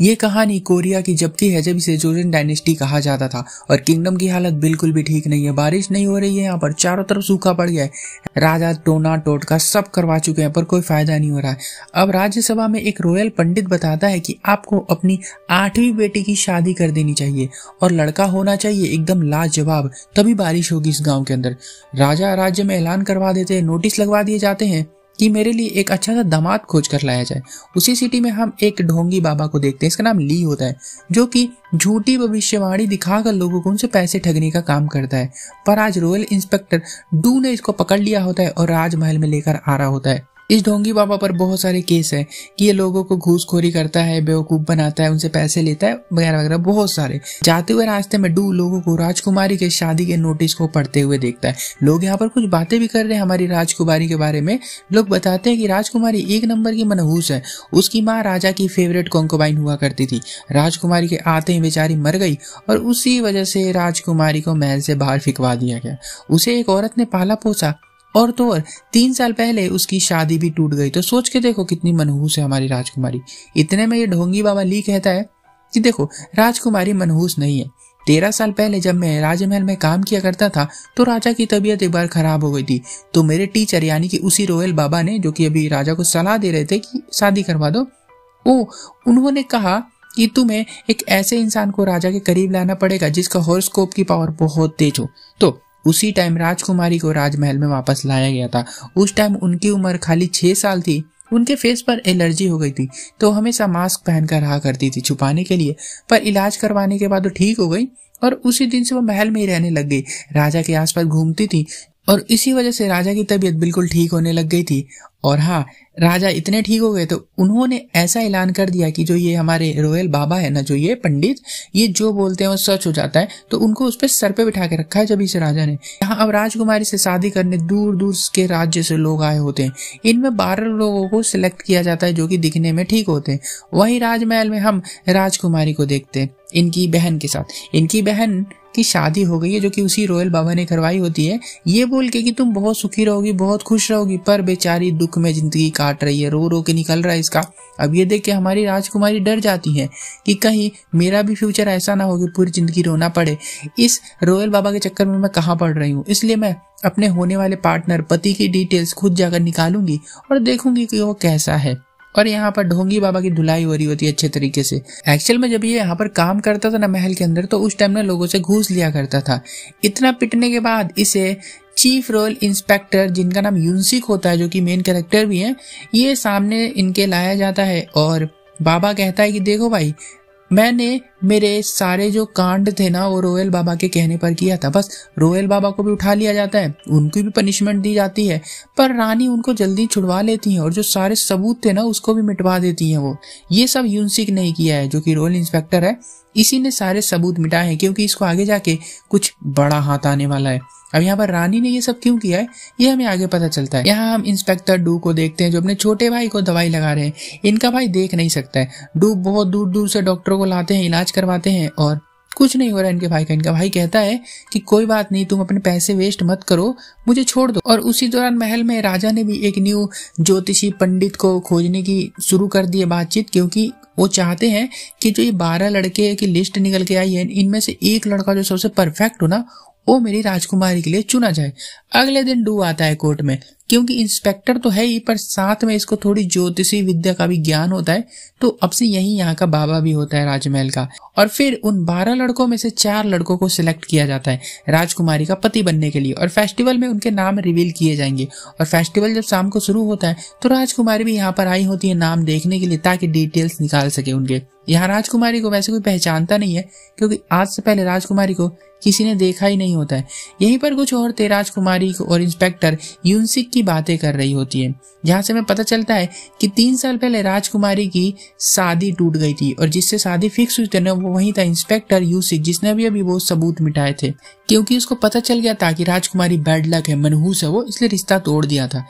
ये कहानी कोरिया की जबकि है जब इसे जोजन डायनेस्टी कहा जाता था, और किंगडम की हालत बिल्कुल भी ठीक नहीं है, बारिश नहीं हो रही है यहाँ पर, चारों तरफ़ सूखा पड़ गया है। राजा टोना टोटका सब करवा चुके हैं, पर कोई फ़ायदा नहीं हो रहा है। अब राज्यसभा में एक रॉयल पंडित बताता है कि आपको अपनी आठवीं बेटी की शादी कर देनी चाहिए, और लड़का होना चाहिए एकदम लाजवाब, तभी बारिश होगी इस गाँव के अंदर। राजा राज्य में ऐलान करवा देते हैं, नोटिस लगवा दिए जाते हैं। कि मेरे लिए एक अच्छा सा दामाद खोज कर लाया जाए। उसी सिटी में हम एक ढोंगी बाबा को देखते हैं। इसका नाम ली होता है, जो कि झूठी भविष्यवाणी दिखाकर लोगों को उनसे पैसे ठगने का काम करता है। पर आज रॉयल इंस्पेक्टर डू ने इसको पकड़ लिया होता है और राजमहल में लेकर आ रहा होता है। इस ढोंगी बाबा पर बहुत सारे केस है कि ये लोगों को घूसखोरी करता है, बेवकूफ़ बनाता है, उनसे पैसे लेता है, वगैरह वगैरह, बहुत सारे। जाते हुए रास्ते में डू लोगों को राजकुमारी के शादी के नोटिस को पढ़ते हुए देखता है। लोग यहाँ पर कुछ बातें भी कर रहे हैं हमारी राजकुमारी के बारे में। लोग बताते हैं कि राजकुमारी एक नंबर की मनहूस है। उसकी माँ राजा की फेवरेट कॉन्कोबाइन हुआ करती थी। राजकुमारी के आते ही बेचारी मर गई और उसी वजह से राजकुमारी को महल से बाहर फिकवा दिया गया। उसे एक औरत ने पाला पोसा और तो और तीन साल पहले उसकी शादी भी टूट गई। तो सोच के देखो कितनी मनहूस है हमारी राजकुमारी। इतने में ये ढोंगी बाबा ली कहता है कि देखो, राजकुमारी मनहूस नहीं है। तेरह साल पहले जब मैं राजमहल में काम किया करता था तो राजा की तबीयत एक बार खराब हो गई थी। तो मेरे टीचर यानी कि उसी रोयल बाबा ने, जो कि अभी राजा को सलाह दे रहे थे कि शादी करवा दो, वो उन्होंने कहा कि तुम्हें एक ऐसे इंसान को राजा के करीब लाना पड़ेगा जिसका हॉरोस्कोप की पावर बहुत तेज हो। तो उसी टाइम राजकुमारी को राजमहल में वापस लाया गया था। उस टाइम उनकी उम्र खाली छह साल थी। उनके फेस पर एलर्जी हो गई थी तो हमेशा मास्क पहनकर रहा करती थी छुपाने के लिए। पर इलाज करवाने के बाद वो ठीक हो गई और उसी दिन से वो महल में ही रहने लग गई। राजा के आसपास घूमती थी और इसी वजह से राजा की तबीयत बिल्कुल ठीक होने लग गई थी। और हाँ राजा इतने ठीक हो गए तो उन्होंने ऐसा ऐलान कर दिया कि जो ये हमारे रोयल बाबा है ना, जो ये पंडित, ये जो बोलते हैं वो सच हो जाता है तो उनको उस पर सर पे बिठा के रखा है जब इस राजा ने। यहाँ अब राजकुमारी से शादी करने दूर दूर के राज्य से लोग आए होते हैं। इनमें बारह लोगों को सिलेक्ट किया जाता है जो कि दिखने में ठीक होते हैं। वही राजमहल में हम राजकुमारी को देखते हैं, इनकी बहन के साथ। इनकी बहन की शादी हो गई है, जो कि उसी रॉयल बाबा ने करवाई होती है। ये बोल के कि तुम बहुत सुखी रहोगी, बहुत खुश रहोगी, पर बेचारी दुख में ज़िंदगी काट रही है रो रो के निकल रहा है इसका। अब ये देख के हमारी राजकुमारी डर जाती है कि कहीं मेरा भी फ्यूचर ऐसा ना हो कि पूरी ज़िंदगी रोना पड़े। इस रॉयल बाबा के चक्कर में मैं कहाँ पड़ रही हूँ? इसलिए मैं अपने होने वाले पार्टनर पति की डिटेल्स खुद जाकर निकालूँगी और देखूँगी कि वो कैसा है। और यहाँ पर ढोंगी बाबा की धुलाई हो रही होती है अच्छे तरीके से। एक्चुअल में जब ये यहाँ पर काम करता था ना महल के अंदर तो उस टाइम में लोगों से घूस लिया करता था। इतना पिटने के बाद इसे चीफ रोल इंस्पेक्टर, जिनका नाम यूनसिक होता है, जो कि मेन कैरेक्टर भी है, ये सामने इनके लाया जाता है और बाबा कहता है कि देखो भाई, मैंने मेरे सारे जो कांड थे ना, वो रोयल बाबा के कहने पर किया था। बस रोयल बाबा को भी उठा लिया जाता है, उनकी भी पनिशमेंट दी जाती है, पर रानी उनको जल्दी छुड़वा लेती है और जो सारे सबूत थे ना, उसको भी मिटवा देती है वो। ये सब यूनसिक नहीं किया है, जो कि रोयल इंस्पेक्टर है। इसी ने सारे सबूत मिटाए हैं, क्योंकि इसको आगे जाके कुछ बड़ा हाथ आने वाला है। अब यहाँ पर रानी ने ये सब क्यों किया है? ये हमें आगे पता चलता है। यहाँ हम इंस्पेक्टर डू को देखते हैं जो अपने छोटे भाई को दवाई लगा रहे हैं। इनका भाई देख नहीं सकता है। डू बहुत दूर दूर से डॉक्टरों को लाते हैं, इलाज करवाते हैं और कुछ नहीं हो रहा इनके भाई का। इनका भाई कहता है कि कोई बात नहीं, तुम अपने पैसे वेस्ट मत करो, मुझे छोड़ दो। और उसी दौरान महल में राजा ने भी एक न्यू ज्योतिषी पंडित को खोजने की शुरू कर दी है बातचीत, क्योंकि वो चाहते हैं कि जो ये बारह लड़के की लिस्ट निकल के आई है, इनमें से एक लड़का जो सबसे परफेक्ट हो ना वो मेरी राजकुमारी के लिए चुना जाए। अगले दिन डू आता है कोर्ट में, क्योंकि इंस्पेक्टर तो है ही, पर साथ में इसको थोड़ी ज्योतिषी विद्या का भी ज्ञान होता है तो अब से यही यहाँ का बाबा भी होता है राजमहल का। और फिर उन बारह लड़कों में से चार लड़कों को सिलेक्ट किया जाता है, राजकुमारी का पति बनने के लिए। और फेस्टिवल में उनके नाम रिवील किए जाएँगे। और फेस्टिवल जब शाम को शुरू होता है तो राजकुमारी भी यहाँ पर आई होती है नाम देखने के लिए, ताकि डिटेल्स निकाल सके उनके। यहाँ राजकुमारी को वैसे कोई पहचानता नहीं है, क्योंकि आज से पहले राजकुमारी को किसी ने देखा ही नहीं होता है। यहीं पर कुछ औरतें राजकुमारी और इंस्पेक्टर यूनसिक की बातें कर रही होती है, जहाँ से हमें पता चलता है कि तीन साल पहले राजकुमारी की शादी टूट गई थी, और जिससे शादी फिक्स हुई थी वो वही था इंस्पेक्टर यूसिक जिसने अभी अभी वो सबूत मिटाए थे। क्योंकि उसको पता चल गया था कि राजकुमारी बैड लक है, मनहूस है वो, इसलिए रिश्ता तोड़ दिया था।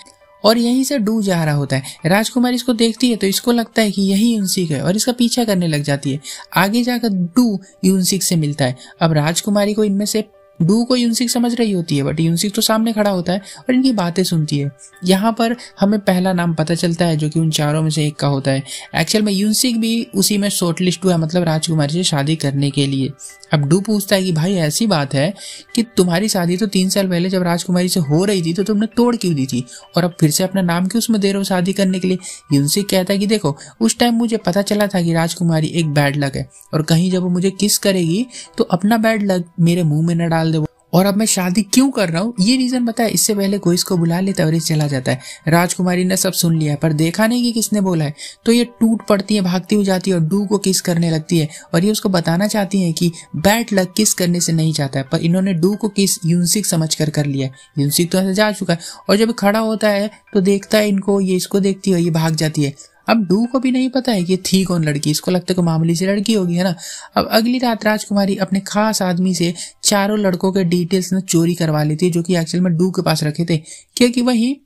और यहीं से डू जा रहा होता है। राजकुमार इसको देखती है तो इसको लगता है कि यही यूनसिक है और इसका पीछा करने लग जाती है। आगे जाकर डू यूनसिक से मिलता है। अब राजकुमारी को इनमें से डू को यूनसिक समझ रही होती है बट यूनसिक तो सामने खड़ा होता है और इनकी बातें सुनती है। यहाँ पर हमें पहला नाम पता चलता है, जो कि उन चारों में से एक का होता है। एक्चुअल में यूनसिक भी उसी में शॉर्ट लिस्ट हुआ मतलब राजकुमारी से शादी करने के लिए। अब डू पूछता है कि, भाई, ऐसी बात है कि तुम्हारी शादी तो तीन साल पहले जब राजकुमारी से हो रही थी तो तुमने तोड़ क्यों दी थी? और अब फिर से अपना नाम क्यों उसमें दे रहे हो शादी करने के लिए? यूनसिक कहता है कि, देखो, उस टाइम मुझे पता चला था कि राजकुमारी एक बैड लक है, और कहीं जब वो मुझे किस करेगी तो अपना बैड लक मेरे मुँह में न डाल और अब मैं शादी क्यों कर रहा हूँ? ये रीजन बताया इससे पहले कोई इसको बुला लेता है और इस चला जाता है। राजकुमारी ने सब सुन लिया पर देखा नहीं कि किसने बोला है। तो ये टूट पड़ती है, भागती हुई जाती है और डू को किस करने लगती है। और ये उसको बताना चाहती है कि बैड लक किस करने से नहीं जाता है, पर इन्होंने डू को किस यूनसिक समझ कर कर लिया यूनसिक तो ऐसे जा चुका है। और जब खड़ा होता है तो देखता है इनको, ये इसको देखती है ये भाग जाती है। अब डू को भी नहीं पता है कि थी कौन लड़की, इसको लगता है कि मामूली सी लड़की होगी, है ना? अब अगली रात राजकुमारी अपने खास आदमी से चारों लड़कों के डिटेल्स ने चोरी करवा लेती है, जो कि एक्चुअल में डू के पास रखे थे, क्योंकि वही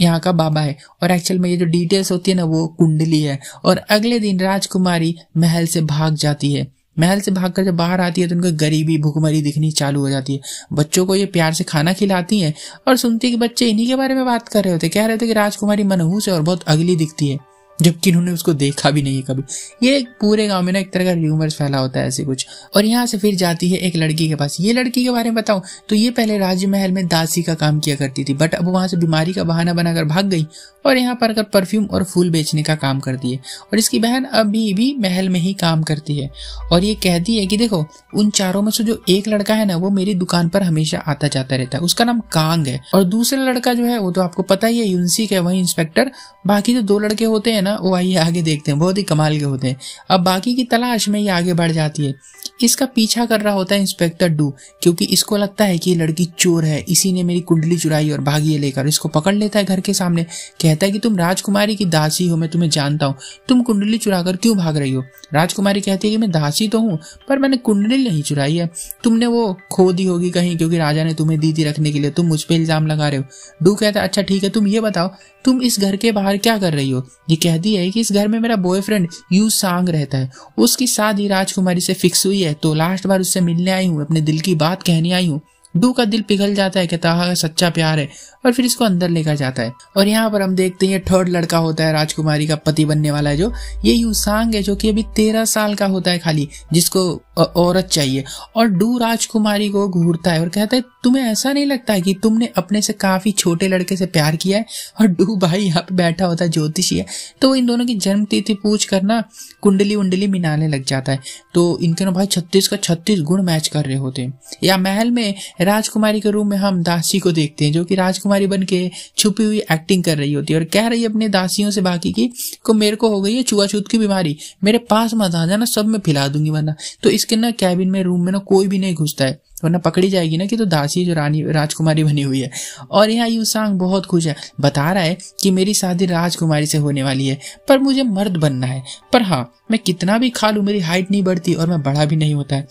यहाँ का बाबा है, और एक्चुअल में ये जो डिटेल्स होती है ना, वो कुंडली है, और अगले दिन राजकुमारी महल से भाग जाती है। महल से भागकर जब बाहर आती है तो उनको गरीबी भूखमरी दिखनी चालू हो जाती है। बच्चों को ये प्यार से खाना खिलाती हैं, और सुनती है कि बच्चे इन्हीं के बारे में बात कर रहे होते कह रहे थे कि राजकुमारी मनहूस है और बहुत अगली दिखती है। जबकि उन्होंने उसको देखा भी नहीं है कभी। ये पूरे गाँव में ना एक तरह का र्यूमर्स फैला होता है ऐसे कुछ। और यहाँ से फिर जाती है एक लड़की के पास। ये लड़की के बारे में बताऊँ तो ये पहले राजमहल में दासी का काम किया करती थी बट अब वहाँ से बीमारी का बहाना बनाकर भाग गई और यहाँ पर अगर परफ्यूम और फूल बेचने का काम करती है। और इसकी बहन अभी भी महल में ही काम करती है। और ये कहती है कि देखो, उन चारों में से जो एक लड़का है ना, वो मेरी दुकान पर हमेशा आता जाता रहता है। उसका नाम कांग है। और दूसरा लड़का जो है, वो तो आपको पता ही है यूनसिक है, वही इंस्पेक्टर बाकी जो दो लड़के होते हैं ना वो आइए, आगे देखते हैं। बहुत ही कमाल के होते हैं। अब बाकी की तलाश में ये आगे बढ़ जाती है। इसका पीछा कर रहा होता है इंस्पेक्टर डू? क्योंकि इसको लगता है कि ये लड़की चोर है। इसी ने मेरी कुंडली चुराई और भागी लेकर। इसको पकड़ लेता है घर के सामने। कहता है कि तुम राजकुमारी की दासी हो, मैं तुम्हें जानता हूँ। तुम कुंडली चुरा क्यों भाग रही हो? राजकुमारी कहती है कि मैं दासी तो हूँ, पर मैंने कुंडली नहीं चुराई है। तुमने वो खो दी होगी कहीं, क्योंकि राजा ने तुम्हें दी थी रखने के लिए। तुम मुझ पर इल्ज़ाम लगा रहे हो। डू कहता है अच्छा ठीक है, तुम ये बताओ, तुम इस घर के बाहर क्या कर रही हो? ये कहती है कि इस घर में मेरा बॉयफ्रेंड यू सांग रहता है। उसकी शादी राजकुमारी से फिक्स हुई है तो लास्ट बार उससे मिलने आई हूँ, अपने दिल की बात कहने आई हूँ। डू का दिल पिघल जाता है, कहता, है, सच्चा प्यार है। और फिर इसको अंदर लेकर जाता है। और यहाँ पर हम देखते हैं थर्ड लड़का होता है, राजकुमारी का पति बनने वाला है जो। ये युसांग है जो कि अभी तेरह साल का होता है खाली, जिसको औरत चाहिए। और डू राजकुमारी को घूरता है और कहता है, तुम्हें ऐसा नहीं लगता है कि तुमने अपने से काफ़ी छोटे लड़के से प्यार किया है? और डू भाई यहाँ पे बैठा होता है, ज्योतिषी है। तो इन दोनों की जन्म तिथि पूछ कर ना कुंडली उंडली मिलाने लग जाता है। तो इनके ना भाई छत्तीस का छत्तीस गुण मैच कर रहे होते हैं। या महल में राजकुमारी के रूम में हम दासी को देखते हैं, जो कि राजकुमारी बन के छुपी हुई एक्टिंग कर रही होती है और कह रही है अपने दासियों से बाकी की, को मेरे को हो गई है छुआछूत की बीमारी, मेरे पास मत आ जाना, सब मैं फिला दूँगी वरना। तो इसके ना कैबिन में रूम में ना कोई भी नहीं घुसता है। वरना पकड़ी जाएगी ना कि तो दासी जो रानी, राजकुमारी बनी हुई है। और यहाँ यूसांग बहुत खुश है। बता रहा है कि मेरी शादी राजकुमारी से होने वाली है, पर मुझे मर्द बनना है। पर हाँ मैं कितना भी खा लू, मेरी हाइट नहीं बढ़ती और मैं बड़ा भी नहीं होता। है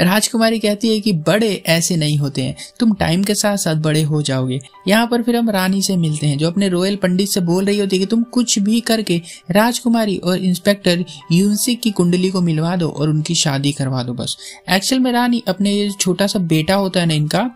राजकुमारी कहती है कि बड़े ऐसे नहीं होते हैं। तुम टाइम के साथ साथ बड़े हो जाओगे। यहाँ पर फिर हम रानी से मिलते हैं, जो अपने रॉयल पंडित से बोल रही होती है कि तुम कुछ भी करके राजकुमारी और इंस्पेक्टर यूनसिक की कुंडली को मिलवा दो और उनकी शादी करवा दो बस। एक्चुअल में रानी अपने छोटा सा बेटा होता है ना इनका,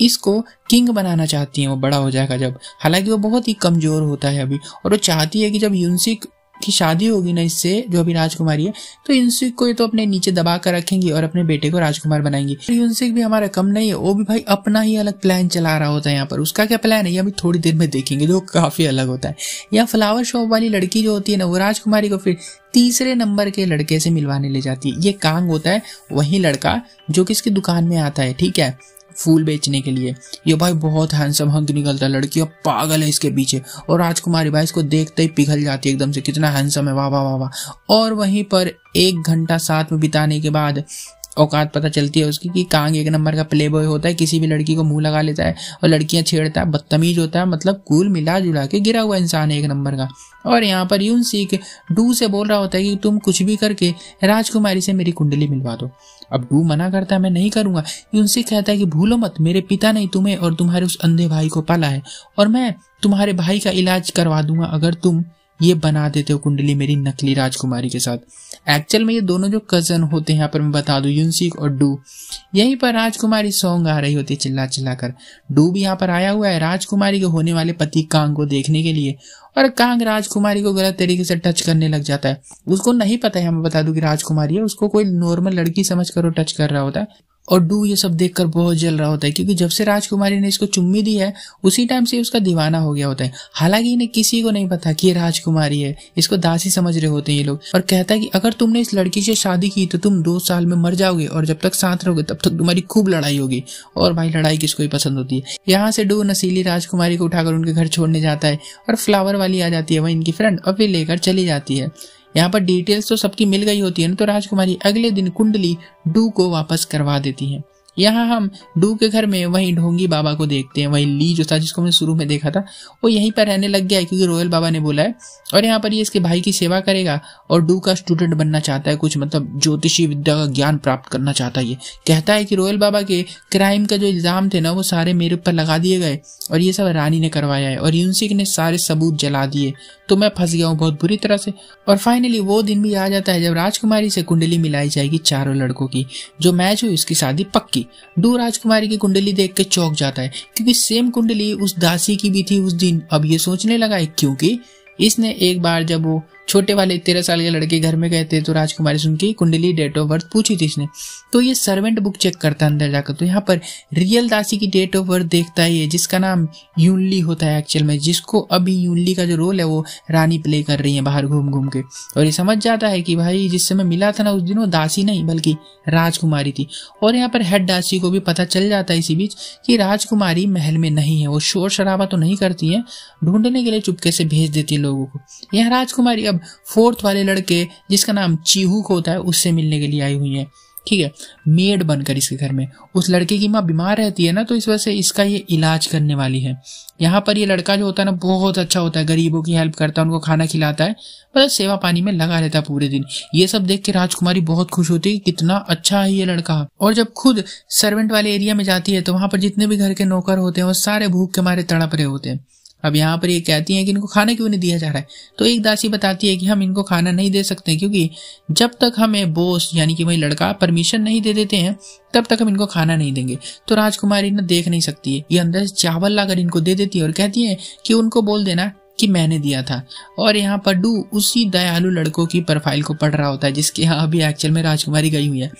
इसको किंग बनाना चाहती है, वो बड़ा हो जाएगा जब। हालाँकि वो बहुत ही कमज़ोर होता है अभी, और वो चाहती है कि जब यूनसिक की शादी होगी ना इससे, जो अभी राजकुमारी है तो यूनसिक को तो अपने नीचे दबा कर रखेंगी और अपने बेटे को राजकुमार बनाएँगी। यूनसिक भी हमारा कम नहीं है, वो भी भाई अपना ही अलग प्लान चला रहा होता है यहाँ पर। उसका क्या प्लान है, ये अभी थोड़ी देर में देखेंगे, जो काफ़ी अलग होता है। यहाँ फ्लावर शॉप वाली लड़की जो होती है ना, वो राजकुमारी को फिर तीसरे नंबर के लड़के से मिलवाने ले जाती है। ये कांग होता है, वही लड़का जो कि इसकी दुकान में आता है, ठीक है? फूल बेचने के लिए। ये भाई बहुत हैंडसम हंक निकलता है लड़की पागल है इसके पीछे। और राजकुमारी भाई इसको देखते ही पिघल जाती है एकदम से, कितना हैंडसम है, वाह वाह वाह वाह। और वहीं पर एक घंटा साथ में बिताने के बाद औकात पता चलती है उसकी कि कांग एक नंबर का प्ले बॉय होता है, किसी भी लड़की को मुँह लगा लेता है और लड़कियाँ छेड़ता है, बदतमीज होता है मतलब कूल मिला जुला के गिरा हुआ इंसान है एक नंबर का। और यहाँ पर यून सीख, डू से बोल रहा होता है कि तुम कुछ भी करके राजकुमारी से मेरी कुंडली मिलवा दो। अब डू मना करता है, मैं नहीं करूँगा। यूनसी कहता है कि भूलो मत, मेरे पिता ने तुम्हें और तुम्हारे उस अंधे भाई को पाला है और मैं तुम्हारे भाई का इलाज करवा दूँगा, अगर तुम ये बना देते हो कुंडली मेरी नकली राजकुमारी के साथ। एक्चुअल में ये दोनों जो कज़न होते हैं, यहाँ पर मैं बता दूँ यूनसिक और डू यहीं पर राजकुमारी सॉन्ग आ रही होती है चिल्ला चिल्ला कर डू भी यहाँ पर आया हुआ है, राजकुमारी के होने वाले पति कांग को देखने के लिए। और कांग राजकुमारी को गलत तरीके से टच करने लग जाता है। उसको नहीं पता है मैं बता दूँ कि राजकुमारी है, उसको कोई नॉर्मल लड़की समझ कर वो टच कर रहा होता है। और डू ये सब देखकर बहुत जल रहा होता है, क्योंकि जब से राजकुमारी ने इसको चुम्मी दी है, उसी टाइम से उसका दीवाना हो गया होता है। हालाँकि इन्हें किसी को नहीं पता कि ये राजकुमारी है, इसको दासी समझ रहे होते हैं ये लोग, और कहता है कि अगर तुमने इस लड़की से शादी की तो तुम दो साल में मर जाओगे, और जब तक साथ रहोगे तब तक तुम्हारी खूब लड़ाई होगी। और भाई, लड़ाई किसको ही पसंद होती है? यहाँ से डू नसीली राजकुमारी को उठाकर उनके घर छोड़ने जाता है, और फ्लावर वाली आ जाती है वह इनकी फ्रेंड और फिर लेकर चली जाती है। यहाँ पर डिटेल्स तो सबकी मिल गई होती है ना तो राजकुमारी अगले दिन कुंडली डू को वापस करवा देती है। यहाँ हम डू के घर में वही ढोंगी बाबा को देखते हैं, वही ली जो था, जिसको मैंने शुरू में देखा था, वो यहीं पर रहने लग गया है क्योंकि रोयल बाबा ने बोला है। और यहाँ पर ये इसके भाई की सेवा करेगा और डू का स्टूडेंट बनना चाहता है, कुछ मतलब ज्योतिषी विद्या का ज्ञान प्राप्त करना चाहता है ये। कहता है कि रोयल बाबा के क्राइम का जो इल्ज़ाम थे ना, वो सारे मेरे ऊपर लगा दिए गए और ये सब रानी ने करवाया है। और यूनसिक ने सारे सबूत जला दिए। तो मैं फंस गया हूँ बहुत बुरी तरह से। और फाइनली वो दिन भी आ जाता है जब राजकुमारी से कुंडली मिलाई जाएगी चारों लड़कों की। जो मैच हुई उसकी शादी पक्की। डू राजकुमारी की कुंडली देख के चौक जाता है, क्योंकि सेम कुंडली उस दासी की भी थी उस दिन। अब ये सोचने लगा है, क्योंकि इसने एक बार जब वो छोटे वाले तेरह साल के लड़के घर में गए थे तो राजकुमारी से उनकी कुंडली डेट ऑफ़ बर्थ पूछी थी इसने। तो ये सर्वेंट बुक चेक करता अंदर जाकर। तो यहाँ पर रियल दासी की डेट ऑफ़ बर्थ देखता है जिसका नाम यूनली होता है एक्चुअल में, जिसको अभी यूनली का जो रोल है वो रानी प्ले कर रही है बाहर घूम घूम के। और ये समझ जाता है कि भाई जिस समय मिला था ना उस दिन वो दासी नहीं, बल्कि राजकुमारी थी। और यहाँ पर हेड दासी को भी पता चल जाता है इसी बीच कि राजकुमारी महल में नहीं है, वो शोर शराबा तो नहीं करती है, ढूँढने के लिए चुपके से भेज देती है लोगों को। यहाँ राजकुमारी अब फोर्थ वाले लड़के, जिसका नाम चीहूक होता है, उससे मिलने के लिए आई हुई है। ठीक है? मेड बनकर इसके घर में। उस लड़के की माँ बीमार रहती है ना तो इस वजह से इसका ये इलाज करने वाली है। यहाँ पर ये लड़का जो होता है ना, बहुत अच्छा होता है। गरीबों की हेल्प करता है, उनको खाना खिलाता है मतलब सेवा पानी में लगा रहता है पूरे दिन। ये सब देख के राजकुमारी बहुत खुश होती है कितना अच्छा है ये लड़का। और जब खुद सर्वेंट वाले एरिया में जाती है तो वहाँ पर जितने भी घर के नौकर होते हैं, वो सारे भूख के मारे तड़प रहे होते हैं। अब यहाँ पर ये कहती हैं कि इनको खाना क्यों नहीं दिया जा रहा है? तो एक दासी बताती है कि हम इनको खाना नहीं दे सकते क्योंकि जब तक हमें बोस, यानी कि वही लड़का परमिशन नहीं दे देते हैं, तब तक हम इनको खाना नहीं देंगे। तो राजकुमारी ना देख नहीं सकती है। ये अंदर से चावल लाकर इनको दे देती है और कहती है कि उनको बोल देना कि मैंने दिया था। और यहाँ पर डू उसी दयालु लड़कों की प्रोफ़ाइल को पढ़ रहा होता है, जिसके यहाँ अभी एक्चुअल में राजकुमारी गई हुई है।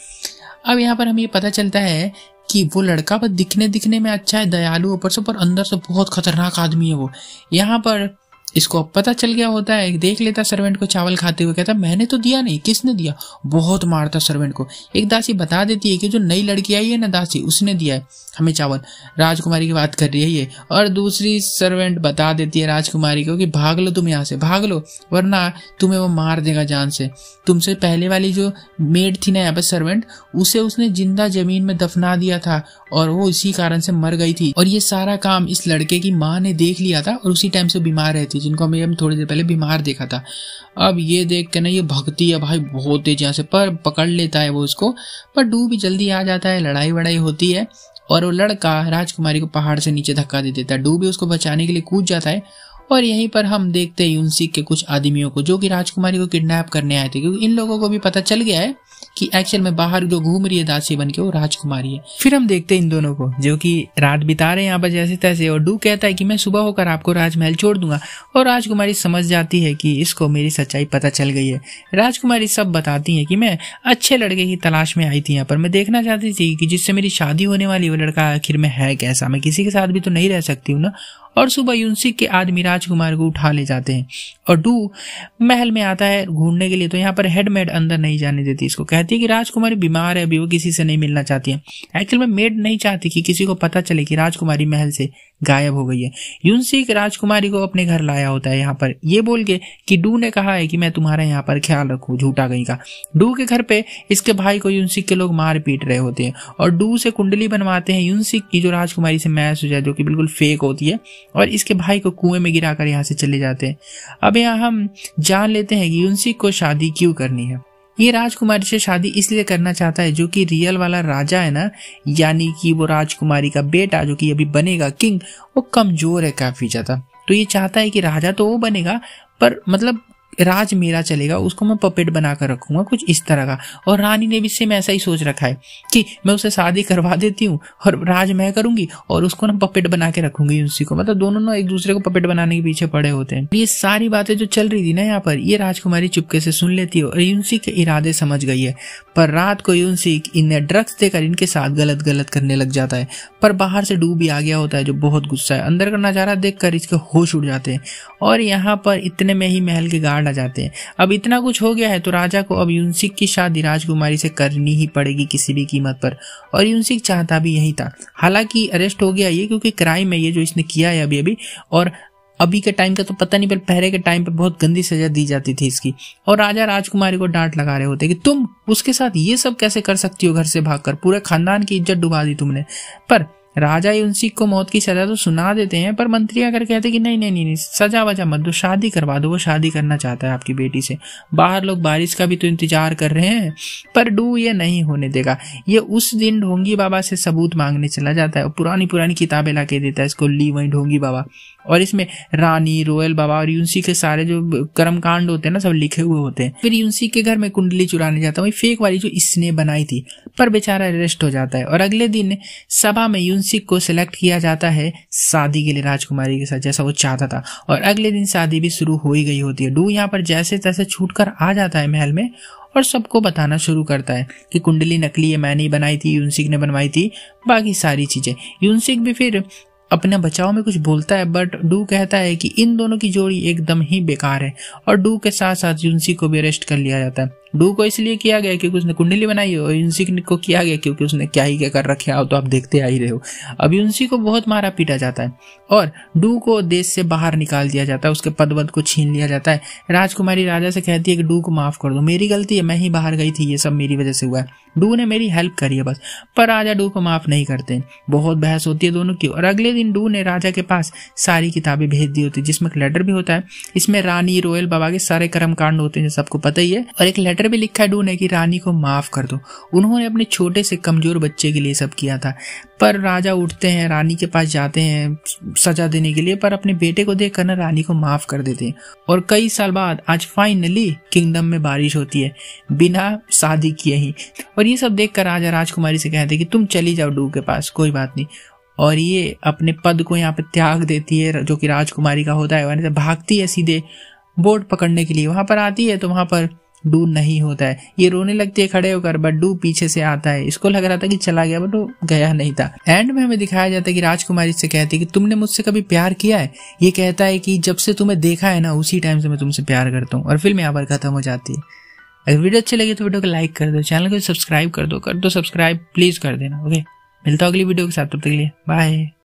अब यहाँ पर हमें पता चलता है कि वो लड़का बस दिखने दिखने में अच्छा है, दयालु ऊपर से पर अंदर से बहुत खतरनाक आदमी है वो। यहाँ पर इसको अब पता चल गया होता है, देख लेता सर्वेंट को चावल खाते हुए, कहता, मैंने तो दिया नहीं, किसने दिया? बहुत मारता सर्वेंट को। एक दासी बता देती है कि जो नई लड़की आई है ना दासी, उसने दिया है हमें चावल। राजकुमारी की बात कर रही है ये। और दूसरी सर्वेंट बता देती है राजकुमारी को कि, भाग लो तुम यहाँ से, भाग लो, वरना तुम्हें वो मार देगा जान से। तुमसे पहले वाली जो मेड थी ना यहाँ पर सर्वेंट उसे उसने ज़िंदा ज़मीन में दफना दिया था और वो इसी कारण से मर गई थी। और ये सारा काम इस लड़के की माँ ने देख लिया था और उसी टाइम से बीमार रहती जिनको हमें हम थोड़ी देर पहले बीमार देखा था। अब ये देख के ना, ये भक्ति है भाई, बहुत तेज यहाँ से, पर पकड़ लेता है वो उसको। पर डू भी जल्दी आ जाता है, लड़ाई वड़ाई होती है, और वो लड़का राजकुमारी को पहाड़ से नीचे धक्का दे देता है। डू भी उसको बचाने के लिए कूद जाता है, और यहीं पर हम देखते हैं यूनसिक के कुछ आदमियों को, जो कि राजकुमारी को किडनैप करने आए थे, क्योंकि इन लोगों को भी पता चल गया है कि एक्चुअल में बाहर जो घूम रही है, दासी बन के वो राजकुमारी है। फिर हम देखते हैं इन दोनों को, जो कि रात बिता रहे हैं यहाँ पर जैसे तैसे और डू कहता है कि मैं सुबह होकर आपको राजमहल छोड़ दूँगा। और राजकुमारी समझ जाती है कि इसको मेरी सच्चाई पता चल गई है। राजकुमारी सब बताती है कि मैं अच्छे लड़के की तलाश में आई थी यहाँ पर। मैं देखना चाहती थी कि जिससे मेरी शादी होने वाली वो लड़का आखिर में है कैसा? मैं किसी के साथ भी तो नहीं रह सकती हूँ ना। और सुबह यूनसिक के आदमी राजकुमार को उठा ले जाते हैं। और डू महल में आता है घूमने के लिए तो यहाँ पर हेडमेड अंदर नहीं जाने देती। इसको कहती है कि राजकुमारी बीमार है, अभी वो किसी से नहीं मिलना चाहती है। एक्चुअल में मेड नहीं चाहती कि किसी को पता चले कि राजकुमारी महल से गायब हो गई है। यूनसिक राजकुमारी को अपने घर लाया होता है यहाँ पर। ये बोल के कि डू ने कहा है कि मैं तुम्हारा यहाँ पर ख्याल रखू झूठा गई का। डू के घर पे इसके भाई को यूनसिक के लोग मार पीट रहे होते हैं और डू से कुंडली बनवाते हैं। यूनसिक की जो राजकुमारी से मैच हो जाए जो कि बिल्कुल फेक होती है और इसके भाई को कुएँ में गिरा कर यहाँ से चले जाते हैं। अब यहाँ हम जान लेते हैं कि यूनसिक को शादी क्यों करनी है। ये राजकुमारी से शादी इसलिए करना चाहता है जो कि रियल वाला राजा है ना, यानी कि वो राजकुमारी का बेटा जो कि अभी बनेगा, किंग, वो कमज़ोर है काफ़ी ज़्यादा। तो ये चाहता है कि राजा तो वो बनेगा, पर मतलब राज मेरा चलेगा, उसको मैं पपेट बना कर रखूँगा, कुछ इस तरह का। और रानी ने भी सेम ऐसा ही सोच रखा है कि मैं उसे शादी करवा देती हूँ और राज मैं करूँगी और उसको ना पपेट बना के रखूँगी उसी को। मतलब दोनों ना एक दूसरे को पपेट बनाने के पीछे पड़े होते हैं। ये सारी बातें जो चल रही थी ना यहाँ पर, ये राजकुमारी चुपके से सुन लेती है और यूंसी के इरादे समझ गई है। पर रात को यूंसी इन्हें ड्रग्स देकर इनके साथ गलत गलत करने लग जाता है। पर बाहर से डूब भी आ गया होता है, जो बहुत गुस्सा है। अंदर का नज़ारा देखकर इसके होश उड़ जाते हैं और यहाँ पर इतने में ही महल के गार्ड आ जाते हैं। अब इतना कुछ हो गया है तो राजा को अब यूनसिक की शादी राजकुमारी से करनी ही पड़ेगी किसी भी कीमत पर। और यूनसिक चाहता भी यही था। हालाँकि अरेस्ट हो गया ये क्योंकि क्राइम है ये जो इसने किया है अभी अभी और अभी के टाइम का तो पता नहीं पर पहले के टाइम पे बहुत गंदी सजा दी जाती थी इसकी। और राजा राजकुमारी को डांट लगा रहे होते कि तुम उसके साथ ये सब कैसे कर सकती हो घर से भागकर? पूरे खानदान की इज़्ज़त डुबा दी तुमने। पर राजा यूनसिक को मौत की सजा तो सुना देते हैं पर मंत्री अगर कहते कि नहीं नहीं नहीं, नहीं सजा वजा मत दो शादी करवा दो वो शादी करना चाहता है आपकी बेटी से। बाहर लोग बारिश का भी तो इंतज़ार कर रहे हैं पर डू ये नहीं होने देगा। ये उस दिन ढोंगी बाबा से सबूत मांगने चला जाता है और पुरानी पुरानी किताबें ला देता है इसको ली वही ढोंगी बाबा। और इसमें रानी, रोयल, बाबा और यूंसी के सारे जो कर्म कांड होते हैं ना, सब लिखे हुए होते हैं। फिर यूंसी के घर में कुंडली चुराने जाता है। वही फेक वाली जो इसने बनाई थी, पर बेचारा अरेस्ट हो जाता है। और अगले दिन सभा में यूंसी को सिलेक्ट किया जाता है शादी के लिए राजकुमारी के साथ, जैसा वो चाहता था। और अगले दिन शादी भी शुरू हो ही गई होती है। डू यहाँ पर जैसे तैसे छूट कर आ जाता है महल में और सबको बताना शुरू करता है कि कुंडली नकली है, मैंने ही बनाई थी यूनसिक ने बनवाई थी, बाकी सारी चीज़ें। यूनसिक भी फिर अपने बचाव में कुछ बोलता है बट डू कहता है कि इन दोनों की जोड़ी एकदम ही बेकार है, और डू के साथ साथ जुन्सी को भी अरेस्ट कर लिया जाता है। डू को इसलिए किया गया क्योंकि उसने कुंडली बनाई हो और को किया गया क्योंकि उसने क्या ही क्या कर रखे हो। तो आप देखते आ ही रहे हो। अब यूनसी को बहुत मारा पीटा जाता है और डू को देश से बाहर निकाल दिया जाता है। उसके पद वद को छीन लिया जाता है। राजकुमारी राजा से कहती है कि डू को माफ़ कर दो। मेरी गलती है, मैं ही बाहर गई थी। ये सब मेरी वजह से हुआ है। डू ने मेरी हेल्प करी है बस। पर राजा डू को माफ़ नहीं करते। बहुत बहस होती है दोनों की और अगले दिन डू ने राजा के पास सारी किताबें भेज दी होती है, जिसमें एक लेटर भी होता है। इसमें रानी, रोयल, बाबा के सारे कर्म कांड होते हैं सबको पता ही है। और एक लेटर भी लिखा है डू ने कि रानी को माफ़ कर दो। उन्होंने अपने छोटे से कमज़ोर बच्चे के लिए सब किया था। पर राजा उठते हैं, रानी के पास जाते हैं सजा देने के लिए, पर अपने बेटे को देख ना रानी को माफ़ कर देते हैं। और कई साल बाद, आज फाइनली किंगडम में बारिश होती है, बिना शादी किए ही। और ये सब देख राजा राजकुमारी से कहते कि तुम चली जाओ डू के पास, कोई बात नहीं। और ये अपने पद को यहाँ पे त्याग देती है, जो कि राजकुमारी का होता है भागती है सीधे बोट पकड़ने के लिए। वहाँ पर आती है तो वहाँ पर डू नहीं होता है। ये रोने लगती है खड़े होकर बट डू पीछे से आता है। इसको लग रहा था कि चला गया बट वो गया नहीं था। एंड में हमें दिखाया जाता है कि राजकुमारी से कहती है कि तुमने मुझसे कभी प्यार किया है? ये कहता है कि जब से तुम्हें देखा है ना, उसी टाइम से मैं तुमसे प्यार करता हूँ। और फ़िल्म यहाँ पर खत्म हो जाती है। अगर वीडियो अच्छी लगी तो वीडियो को लाइक कर दो चैनल को सब्सक्राइब कर दो। कर दो सब्सक्राइब प्लीज़ कर देना ओके मिलता हूँ अगली वीडियो के साथ, तब तक के लिए बाय